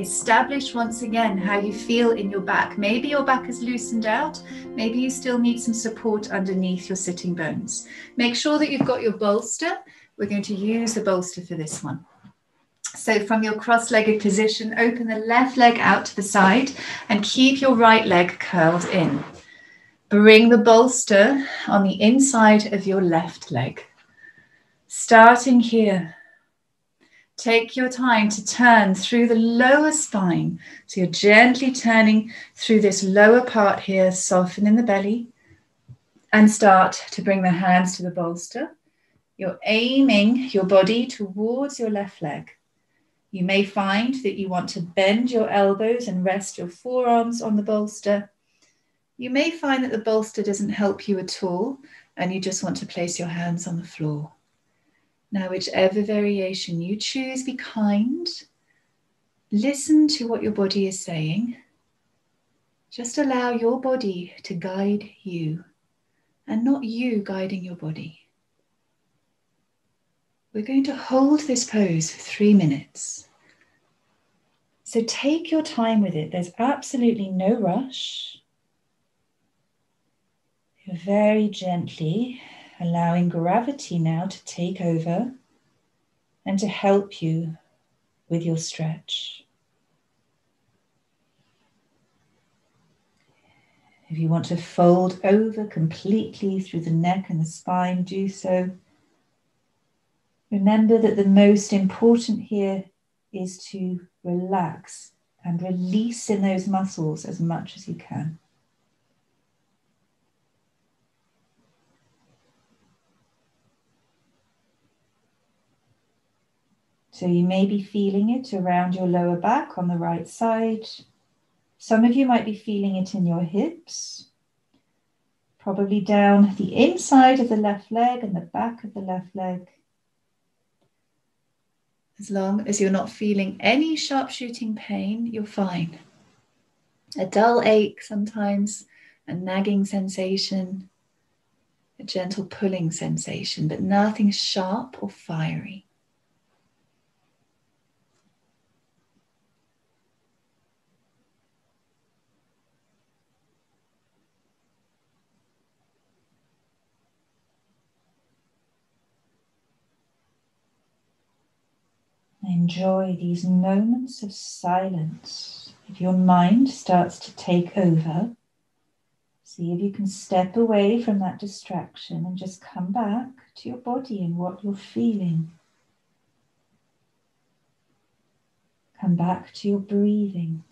Establish once again how you feel in your back. Maybe your back is loosened out. Maybe you still need some support underneath your sitting bones. Make sure that you've got your bolster. We're going to use the bolster for this one. So from your cross-legged position, open the left leg out to the side and keep your right leg curled in. Bring the bolster on the inside of your left leg. Starting here, take your time to turn through the lower spine. So you're gently turning through this lower part here, soften in the belly, and start to bring the hands to the bolster. You're aiming your body towards your left leg. You may find that you want to bend your elbows and rest your forearms on the bolster. You may find that the bolster doesn't help you at all and you just want to place your hands on the floor. Now, whichever variation you choose, be kind. Listen to what your body is saying. Just allow your body to guide you and not you guiding your body. We're going to hold this pose for three minutes. So take your time with it. There's absolutely no rush. Very gently allowing gravity now to take over and to help you with your stretch. If you want to fold over completely through the neck and the spine, do so. Remember that the most important here is to relax and release in those muscles as much as you can. So you may be feeling it around your lower back on the right side. Some of you might be feeling it in your hips, probably down the inside of the left leg and the back of the left leg. As long as you're not feeling any sharp shooting pain, you're fine. A dull ache sometimes, a nagging sensation, a gentle pulling sensation, but nothing sharp or fiery. Enjoy these moments of silence. If your mind starts to take over, see if you can step away from that distraction and just come back to your body and what you're feeling. Come back to your breathing.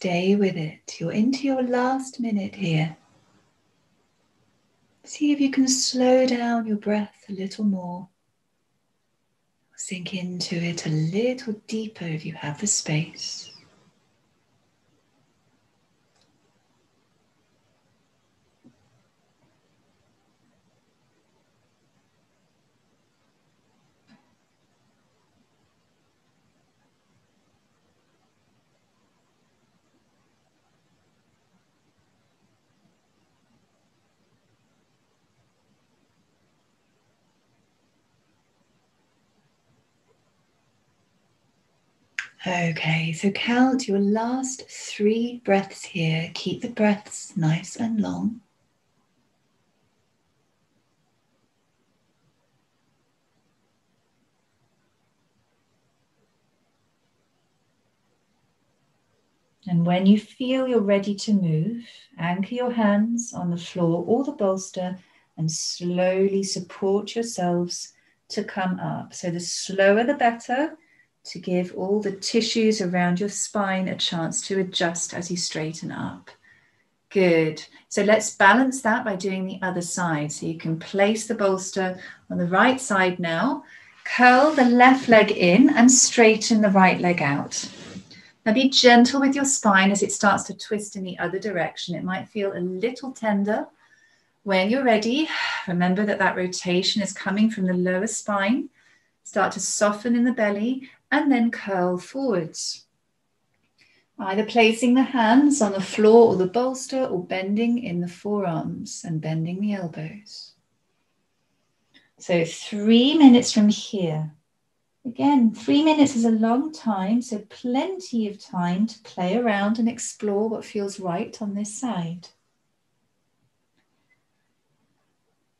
Stay with it. You're into your last minute here. See if you can slow down your breath a little more. Sink into it a little deeper if you have the space. Okay, so count your last three breaths here. Keep the breaths nice and long. And when you feel you're ready to move, anchor your hands on the floor or the bolster and slowly support yourselves to come up. So the slower the better to give all the tissues around your spine a chance to adjust as you straighten up. Good. So let's balance that by doing the other side. So you can place the bolster on the right side now, curl the left leg in and straighten the right leg out. Now be gentle with your spine as it starts to twist in the other direction. It might feel a little tender. When you're ready, remember that that rotation is coming from the lower spine. Start to soften in the belly and then curl forwards. Either placing the hands on the floor or the bolster or bending in the forearms and bending the elbows. So, three minutes from here. Again, three minutes is a long time, so plenty of time to play around and explore what feels right on this side.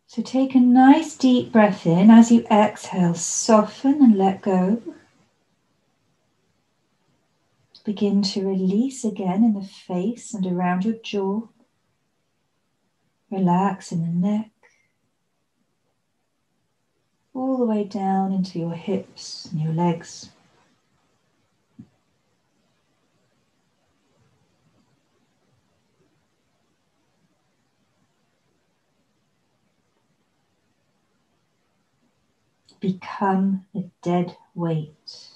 So take a nice deep breath in as you exhale, soften and let go. Begin to release again in the face and around your jaw. Relax in the neck. All the way down into your hips and your legs. Become a dead weight.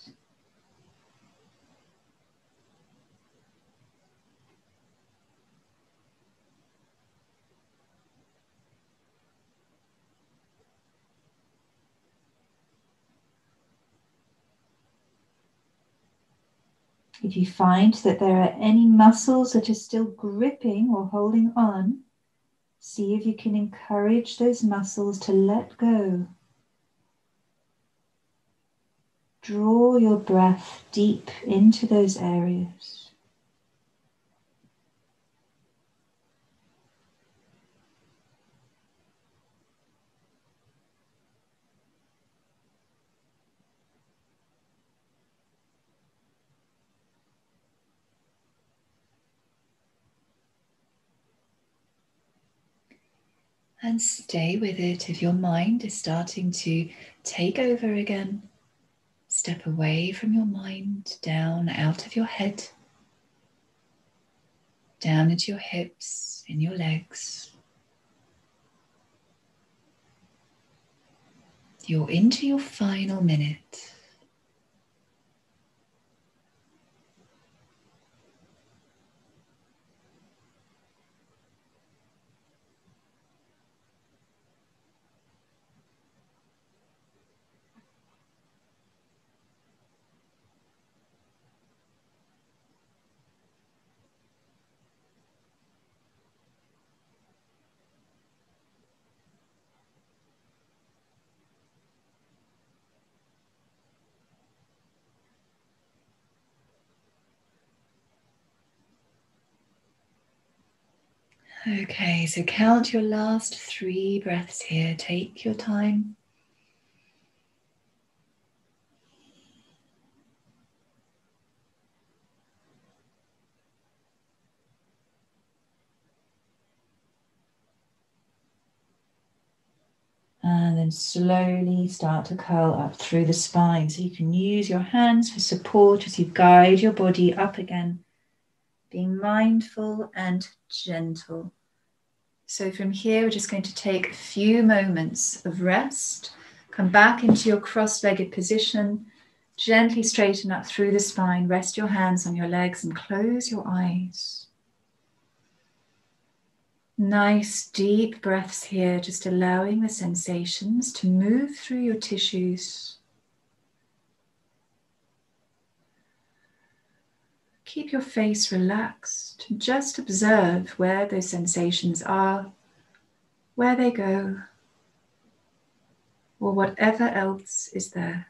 If you find that there are any muscles that are still gripping or holding on, see if you can encourage those muscles to let go. Draw your breath deep into those areas. And stay with it if your mind is starting to take over again. Step away from your mind, down out of your head, down into your hips, in your legs. You're into your final minute. Okay, so count your last three breaths here. Take your time. And then slowly start to curl up through the spine. So you can use your hands for support as you guide your body up again being mindful and gentle. So from here, we're just going to take a few moments of rest. Come back into your cross legged position. Gently straighten up through the spine. Rest your hands on your legs and close your eyes. Nice deep breaths here, just allowing the sensations to move through your tissues. Keep your face relaxed. Just observe where those sensations are, where they go, or whatever else is there.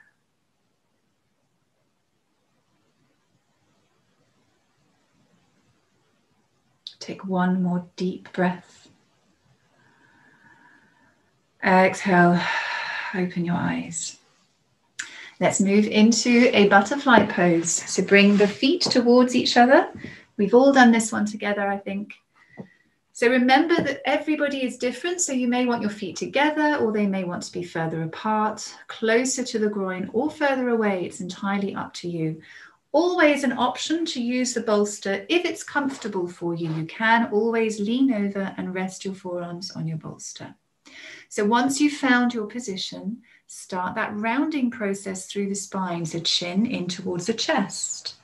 Take one more deep breath. Exhale, open your eyes. Let's move into a butterfly pose. So bring the feet towards each other. We've all done this one together, I think. So remember that everybody is different. So you may want your feet together or they may want to be further apart, closer to the groin or further away. It's entirely up to you. Always an option to use the bolster if it's comfortable for you. You can always lean over and rest your forearms on your bolster. So once you've found your position, Start that rounding process through the spine, so chin in towards the chest.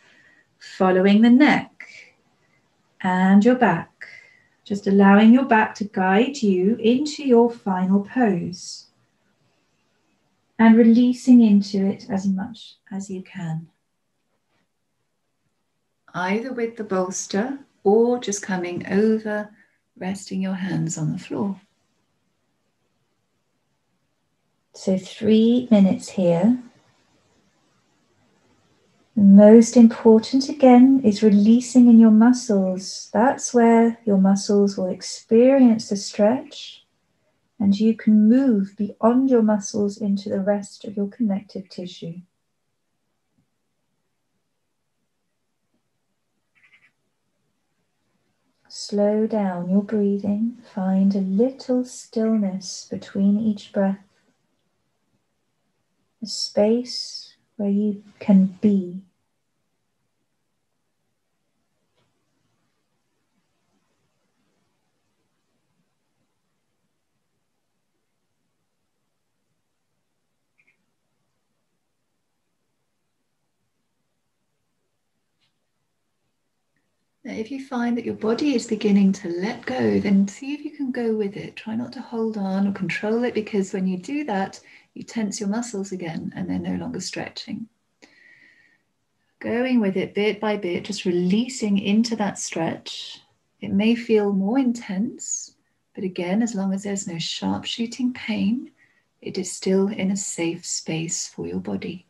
following the neck and your back. Just allowing your back to guide you into your final pose and releasing into it as much as you can. Either with the bolster or just coming over, resting your hands on the floor. So, three minutes here. most important again is releasing in your muscles. That's where your muscles will experience the stretch and you can move beyond your muscles into the rest of your connective tissue. Slow down your breathing. Find a little stillness between each breath. A space where you can be. if you find that your body is beginning to let go, then see if you can go with it. Try not to hold on or control it because when you do that, you tense your muscles again and they're no longer stretching. Going with it bit by bit, just releasing into that stretch. It may feel more intense, but again, as long as there's no sharp shooting pain, it is still in a safe space for your body.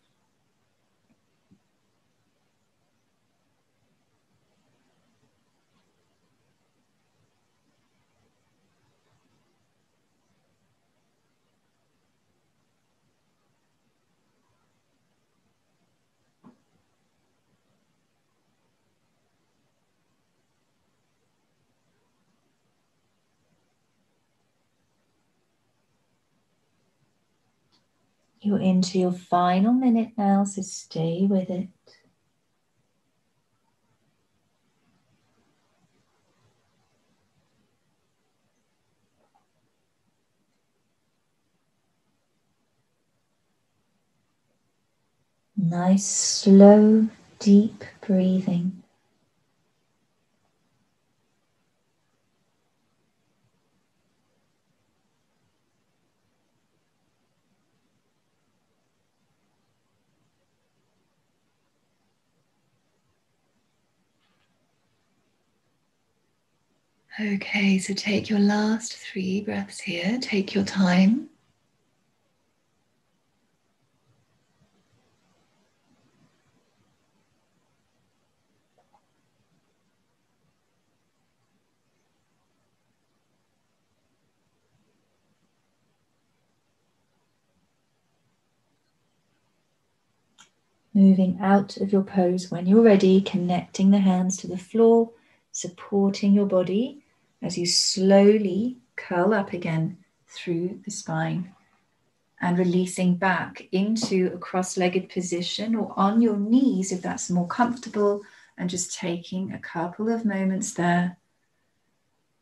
You're into your final minute now, so stay with it. Nice, slow, deep breathing. Okay, so take your last three breaths here. Take your time. Moving out of your pose when you're ready, connecting the hands to the floor, supporting your body as you slowly curl up again through the spine and releasing back into a cross legged position or on your knees if that's more comfortable, and just taking a couple of moments there.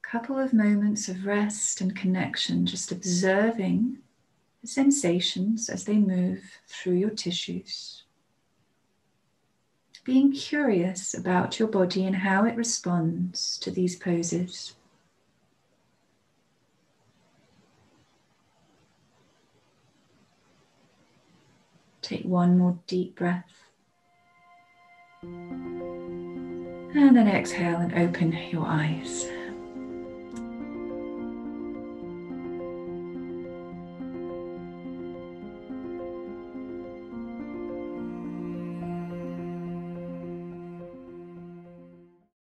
A couple of moments of rest and connection, just observing the sensations as they move through your tissues. Being curious about your body and how it responds to these poses. Take one more deep breath. And then exhale and open your eyes.